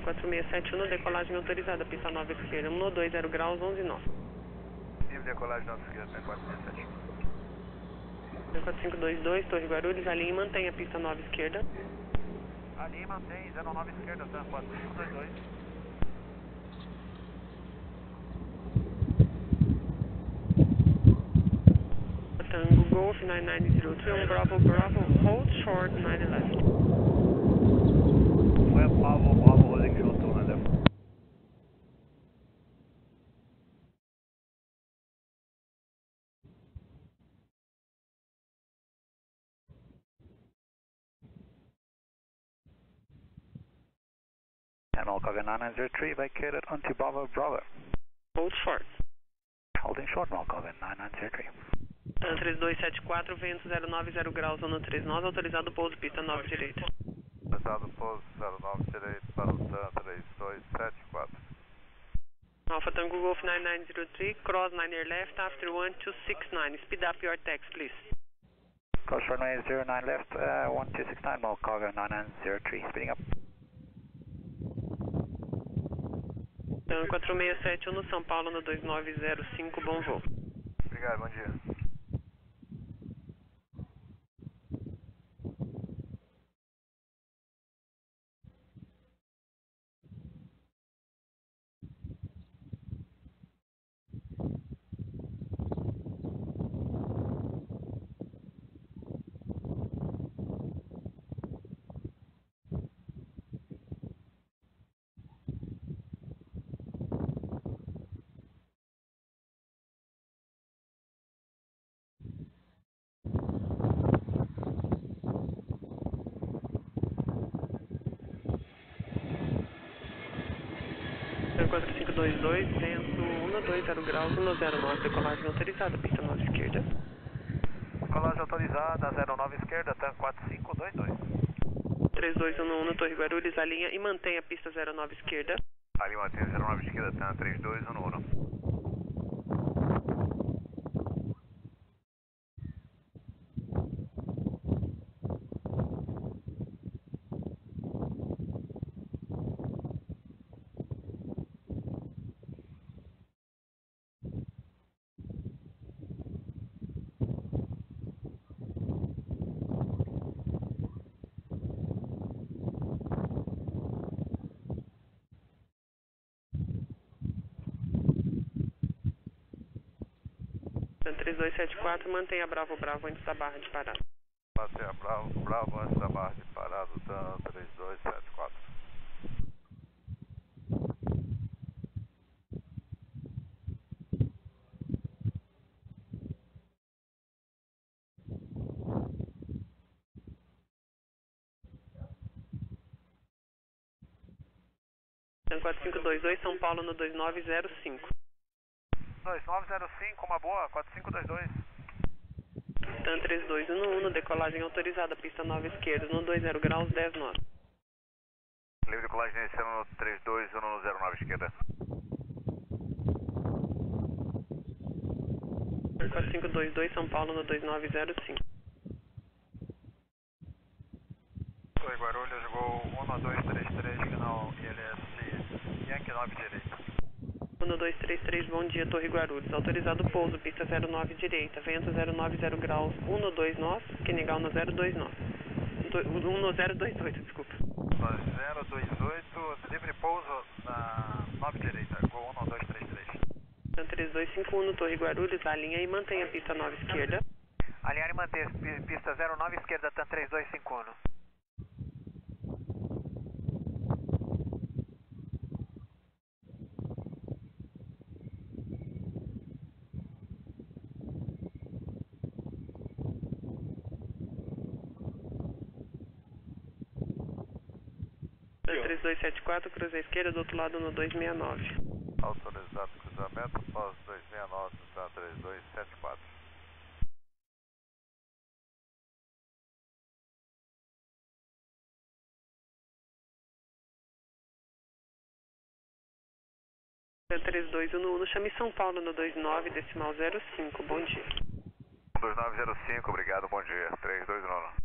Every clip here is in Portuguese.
4671, decolagem autorizada, pista 9 esquerda, 120 graus, 11 nós. Livre decolagem nossa esquerda, 467. 4522, Torre Guarulhos, alinhe e mantenha a pista 9 esquerda. Ali mantém, 09 esquerda, tá? 4522. Tango Golf 9903, um Bravo Bravo, hold short 9 left. Bravo, Bravo, Animal cover 9903, vacated onto Bravo, Bravo. Hold short. Holding short, Animal cover 9903. TAN 3274, vento 090 graus, zona 3 nós, autorizado pouso, pista 9 direita. Estado pouso 09 direito para o TAN 3274. Alpha Tango Golf 9903, cross 9 air left, after 1269, speed up your tax please. Cross runway 09 left, uh, 1269, Mall 9903, speeding up. TAN 4671 no São Paulo no 2905, bom voo. Obrigado, bom dia. TAN 4522, vento 120 graus, 109, decolagem autorizada, pista 9 esquerda. Colagem autorizada, 09 esquerda, TAN 4522. 3211 Torre Guarulhos, alinha e mantém a pista 09 esquerda. Ali mantém 09 esquerda, TAN 3211. TAN 3274, mantém a Bravo Bravo antes da barra de parada. Passei a Bravo, Bravo antes da barra de parada, TAN 3274. TAN 4522 São Paulo no 2905. 2905, uma boa, 4522. TAN 3211, decolagem autorizada, pista 9 esquerda, no 20 graus, 10 nós. Livre de colagem iniciando no 3209 esquerda. TAN 4522 São Paulo no 2905. Oi, Guarulhos, Gol 1233, final ILS Yankee 9 direita. 1233, bom dia, Torre Guarulhos. Autorizado pouso, pista 09 direita, vento 090 graus, 12 nós, Quenegal no 02 nós. Do- 1028, desculpa. 028, livre pouso na 9 direita, Gol 1233. TAN 3251, Torre Guarulhos, alinha e mantém a pista 9 esquerda. Alinhar e manter, pi- pista 09 esquerda, TAN 3251. 3274, cruza à esquerda, do outro lado no 269. Autorizado cruzamento, pós 269, TAN 3274. TAN 3211, chame São Paulo no 29, decimal 05, bom dia. 2905, obrigado, bom dia. 329.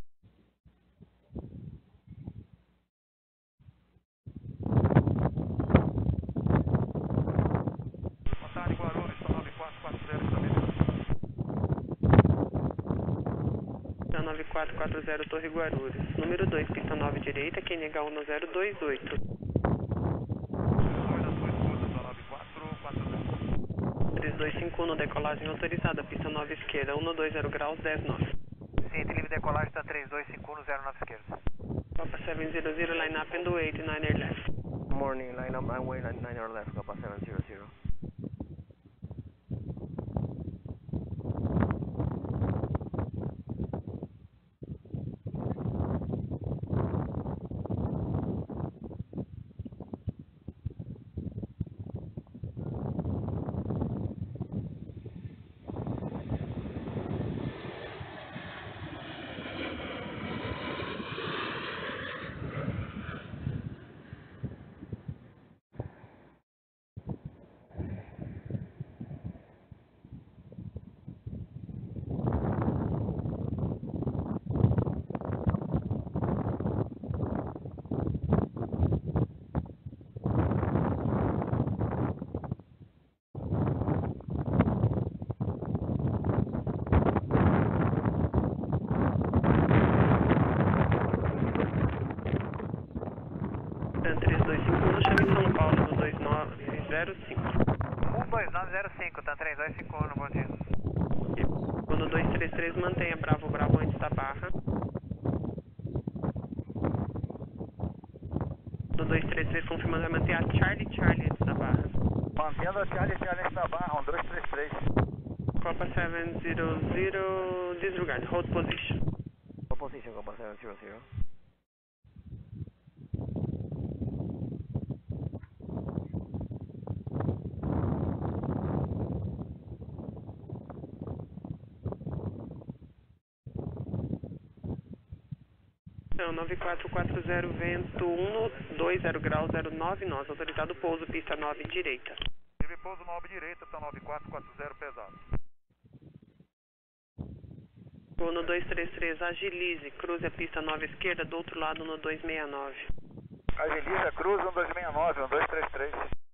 9440 Torre Guarulhos. Número 2, pista 9 direita, QNH 1028. 3251, decolagem autorizada, pista 9 esquerda, 120 graus, 10 nós. Sim, livre decolagem está 3251, 09 esquerda. Papa 700, line up and 89er left. Morning, line up and wait 9er left, Papa 700. Tan 3251, chame São Paulo no 2905. 12905, tá 3251, bom dia. No 233, mantenha Bravo Bravo antes da barra. No 233, confirmando, vai manter a Charlie Charlie antes da barra. Mantendo a Charlie Charlie na barra, 1233. Copa 700, disregard, hold position. Position, Papa 700. Não, 9440, vento 120 graus, 09 nós, autorizado pouso, pista 9 direita. Livre pouso 9 direita, tá 9440 pesado. No 233, agilize, cruze a pista 9 esquerda, do outro lado no 269. Agiliza, cruza 1269, 1233.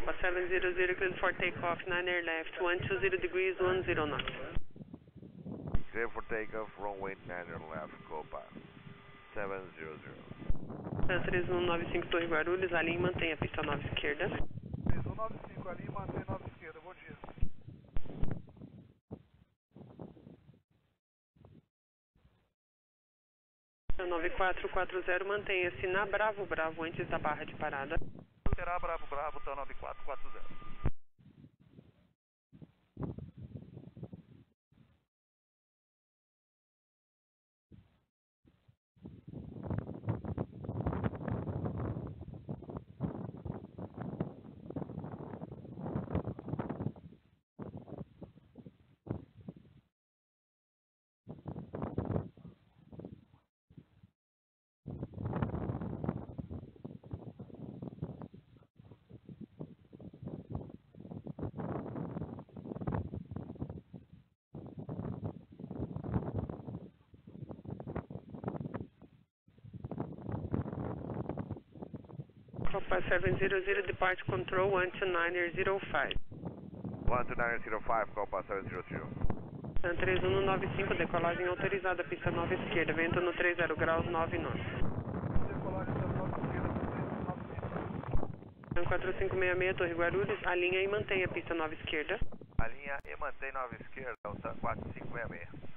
Copa 700, clear for takeoff, 9er left, 120 degrees, 10 knots. Clear for takeoff, runway 9 left, Copa 700. Tan 3195 Torre Guarulhos, alinhe e mantenha a pista 9 esquerda. 3195 ali, mantém 9 esquerda, bom dia. Tan 9440, mantenha-se na Bravo Bravo antes da barra de parada. Será Bravo Bravo, tá 9440. Copa 700, depart control 12905. 12905, Copa 700. Tan 3195, decolagem autorizada, pista 9 esquerda, vento no 30 graus, 9 nós. Decolagem tá 9 esquerda, 95. Tan 4566 Torre Guarulhos, alinha e mantenha a pista 9 esquerda. A linha e mantém 9 esquerda, Delta 4566.